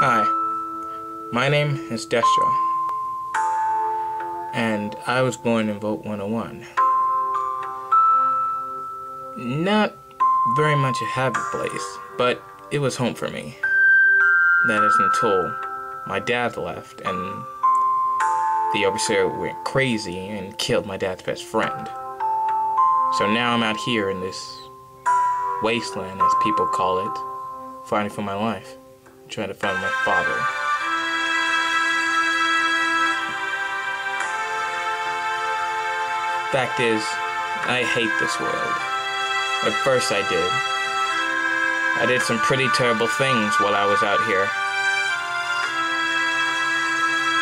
Hi, my name is Destro, and I was born in Vault 101. Not very much a happy place, but it was home for me. That is until my dad left and the overseer went crazy and killed my dad's best friend. So now I'm out here in this wasteland, as people call it, fighting for my life, trying to find my father. Fact is, I hate this world. At first I did. I did some pretty terrible things while I was out here.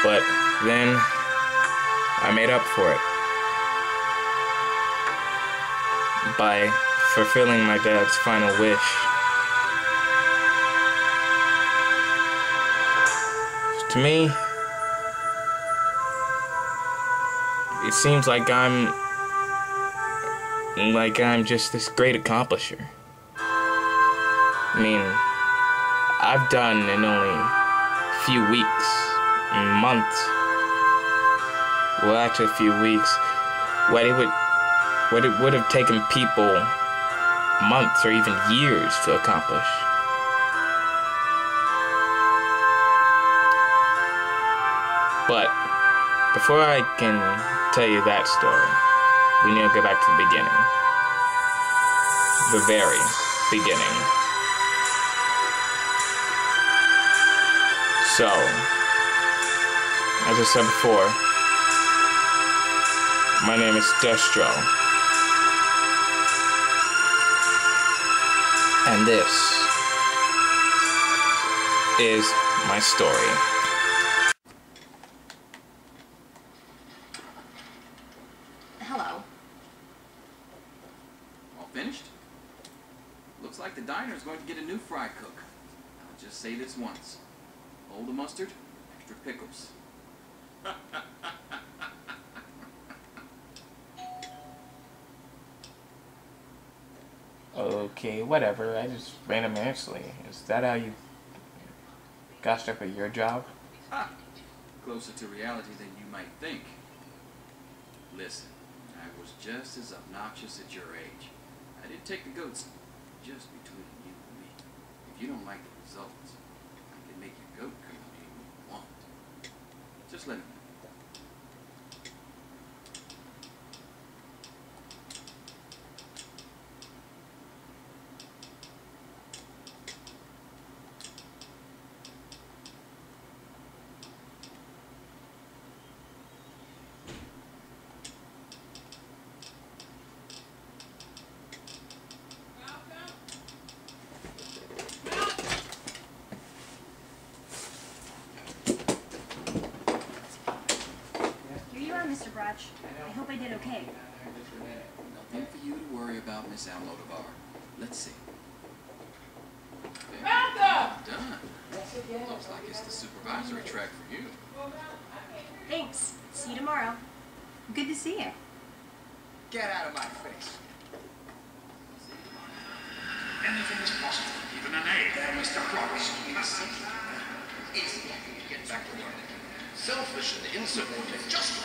But then I made up for it by fulfilling my dad's final wish. To me, it seems like I'm like I'm just this great accomplisher. I mean, I've done in only a few weeks, months, well actually a few weeks, what it would what it would have taken people months or even years to accomplish. But before I can tell you that story, we need to go back to the beginning. The very beginning. So, as I said before, my name is Destro. And this is my story. Hello. All finished? Looks like the diner's going to get a new fry cook. I'll just say this once. Hold the mustard, extra pickles. Okay, whatever. I just randomly. Is that how you got stuck at your job? Ha! Closer to reality than you might think. Listen, I was just as obnoxious at your age. I did take the goats just between you and me. If you don't like the results, I can make your goat come any you want. Just let me know. Here you are, Mr. Brotch. I hope I did okay. Nothing for you to worry about, Miss Almodovar. Let's see. Okay. Done. Looks like it's the supervisory track for you. Thanks. See you tomorrow. Good to see you. Get out of my face. Anything is possible, even an A. There, Mr. Brooks. Easy. Get back to work. Selfish and insubordinate. Just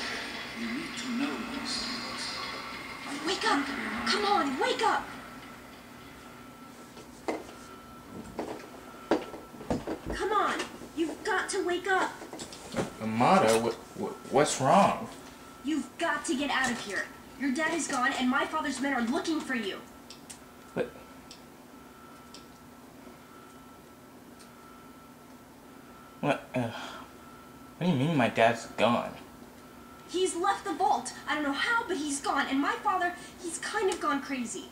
you need to know these things. Wake up! Come on, wake up! Come on! You've got to wake up! Amata, what, what, what's wrong? You've got to get out of here. Your dad is gone, and my father's men are looking for you. But what? Uh, what do you mean my dad's gone? He's left the vault. I don't know how, but he's gone. And my father, he's kind of gone crazy.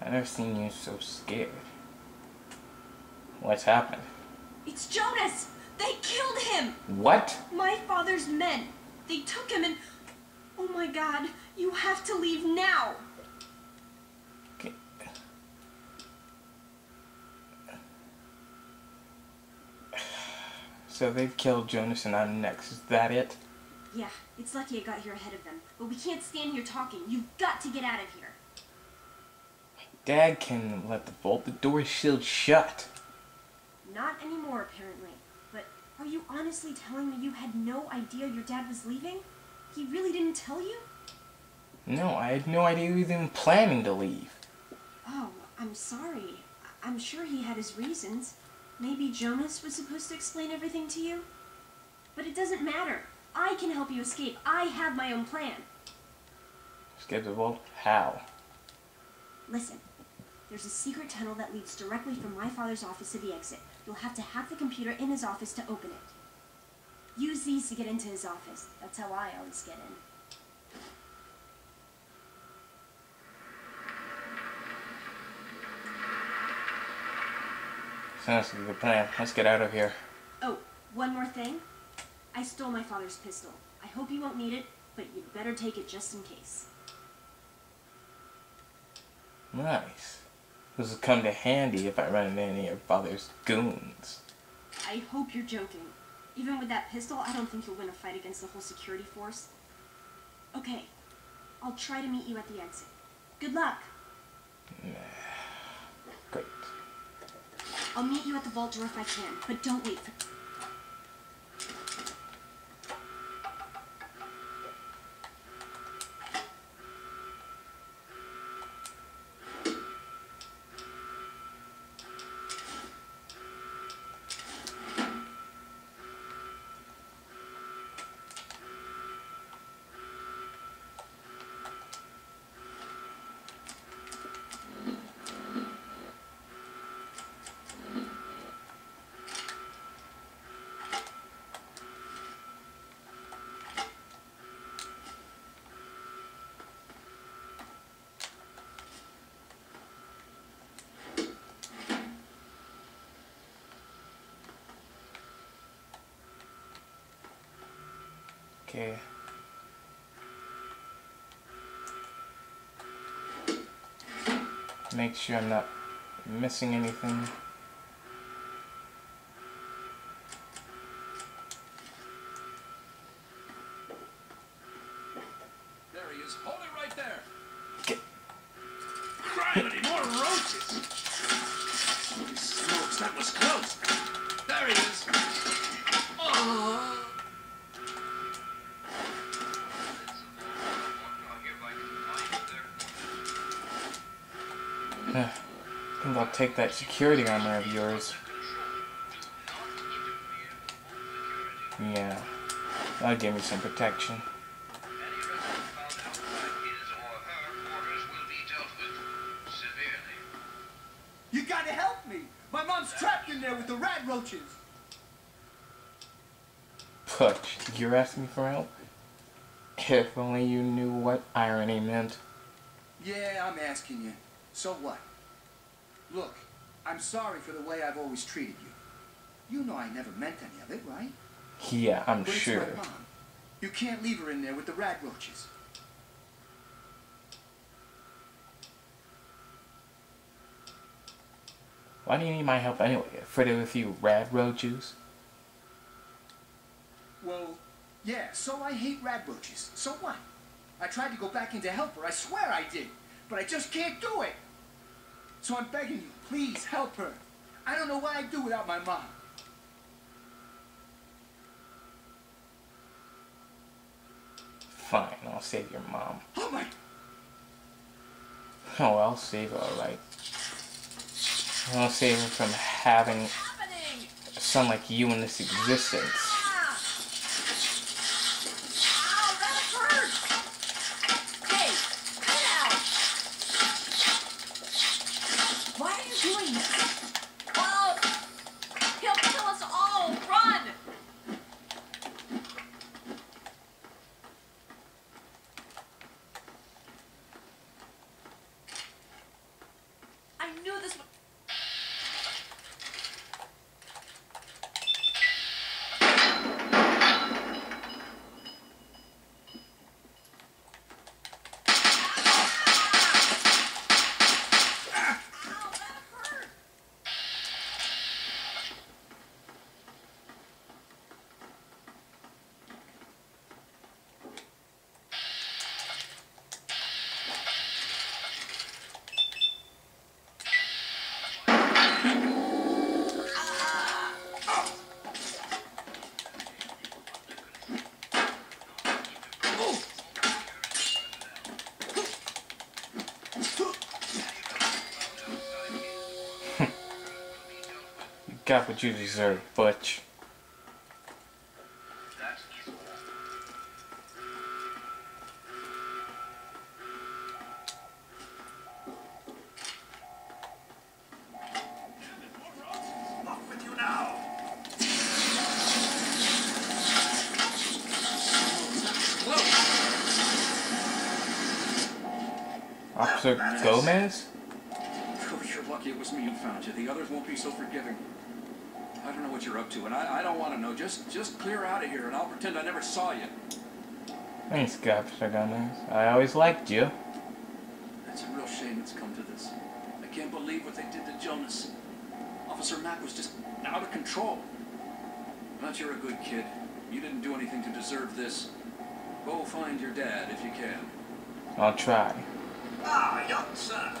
I've never seen you so scared. What's happened? It's Jonas! They killed him! What? My father's men. They took him and. Oh my god, you have to leave now! Okay. So they've killed Jonas and I'm next. Is that it? Yeah, it's lucky I got here ahead of them. But we can't stand here talking. You've got to get out of here. Dad can let the vault. The door is sealed shut. not anymore, apparently. But are you honestly telling me you had no idea your dad was leaving? He really didn't tell you? No, I had no idea he was even planning to leave. Oh, I'm sorry. I'm sure he had his reasons. Maybe Jonas was supposed to explain everything to you? But it doesn't matter. I can help you escape. I have my own plan. Escape the vault? How? Listen, there's a secret tunnel that leads directly from my father's office to the exit. You'll have to hack the computer in his office to open it. Use these to get into his office. That's how I always get in. Sounds like a good plan. Let's get out of here. Oh, one more thing. I stole my father's pistol. I hope you won't need it, but you'd better take it just in case. Nice. This will come to handy if I run into any of your father's goons. I hope you're joking. Even with that pistol, I don't think you'll win a fight against the whole security force. Okay, I'll try to meet you at the exit. Good luck. Great. I'll meet you at the vault door if I can, but don't wait for. Okay. Make sure I'm not missing anything. There he is. Hold it right there. Get- Criminy, more roaches! Holy smokes, that was close! Take that security armor of yours. Yeah. That'll give me some protection. You gotta help me! My mom's trapped in there with the rad roaches! Butch, you're asking me for help? If only you knew what irony meant. Yeah, I'm asking you. So what? Look, I'm sorry for the way I've always treated you. You know I never meant any of it, right? Yeah, I'm But sure. it's my mom. You can't leave her in there with the rad roaches. Why do you need my help anyway? Afraid of a few rad roaches? Well, yeah, so I hate rad roaches. So what? I tried to go back in to help her. I swear I did. But I just can't do it. So I'm begging you, please help her. I don't know what I'd do without my mom. Fine, I'll save your mom. Oh my Oh, I'll save her, alright. I'll save her from having happening? a son like you in this existence. Ah! Ow, that hurts! Hey, get out! Why are you doing this? Oh, he'll kill us all! Run! I knew this would. Got what you deserve, Butch. Officer Gomez? Oh, you're lucky it was me who found you. The others won't be so forgiving. I don't know what you're up to, and I, I don't want to know. Just just clear out of here, and I'll pretend I never saw you. Thanks, Officer Gomez. I always liked you. It's a real shame it's come to this. I can't believe what they did to Jonas. Officer Mack was just out of control. But you're a good kid. You didn't do anything to deserve this. Go find your dad if you can. I'll try. Ah, young sir.